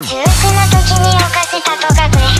中学の時に犯したとがねれ